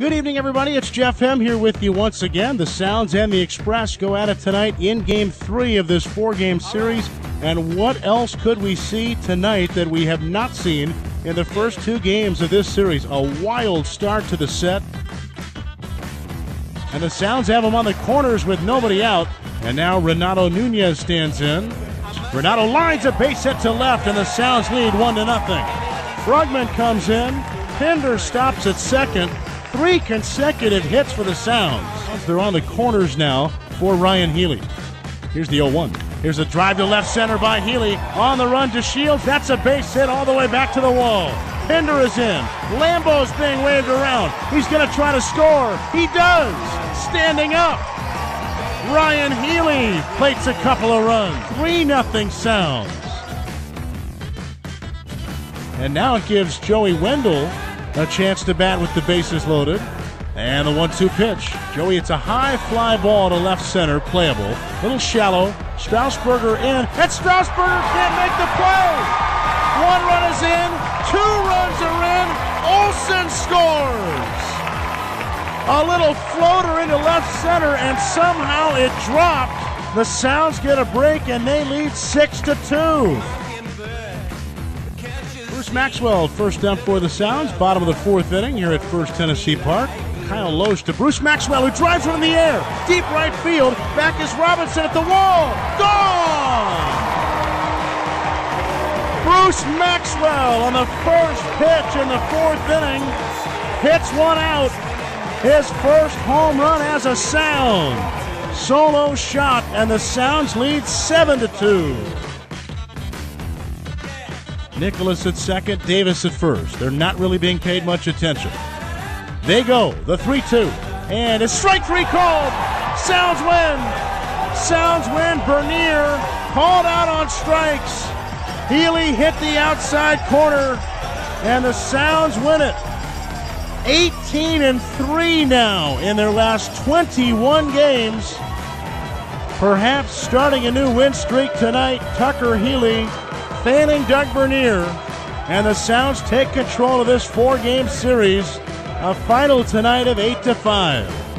Good evening, everybody. It's Jeff Hem here with you once again. The Sounds and the Express go at it tonight in game three of this four game series. And what else could we see tonight that we have not seen in the first two games of this series? A wild start to the set. And the Sounds have them on the corners with nobody out. And now Renato Nunez stands in. Renato lines a base hit to left, and the Sounds lead one to nothing. Frugman comes in. Pinder stops at second. Three consecutive hits for the Sounds. They're on the corners now for Ryan Healy. Here's the 0 1. Here's a drive to left center by Healy. On the run to Shields. That's a base hit all the way back to the wall. Pinder is in. Lambo's being waved around. He's going to try to score. He does. Standing up. Ryan Healy plates a couple of runs. 3 nothing Sounds. And now it gives Joey Wendle a chance to bat with the bases loaded. And the one two pitch. Joey, it's a high fly ball to left center, playable. Little shallow. Strausborger in, and Strausborger can't make the play. One run is in, two runs are in. Olson scores. A little floater into left center, and somehow it dropped. The Sounds get a break, and they lead 6 to 2. Maxwell, first down for the Sounds, bottom of the fourth inning here at First Tennessee Park. Kyle Lohse to Bruce Maxwell, who drives one in the air. Deep right field. Back is Robinson at the wall. Gone! Bruce Maxwell on the first pitch in the fourth inning hits one out. His first home run as a sound. Solo shot, and the Sounds lead 7 to 2. Nicholas at second, Davis at first. They're not really being paid much attention. They go, the 3 2. And a strike three called. Sounds win. Sounds win. Bernier called out on strikes. Healey hit the outside corner, and the Sounds win it. 18 and 3 now in their last 21 games. Perhaps starting a new win streak tonight. Tucker Healey fanning Doug Bernier. And the Sounds take control of this four game series. A final tonight of 8 to 5.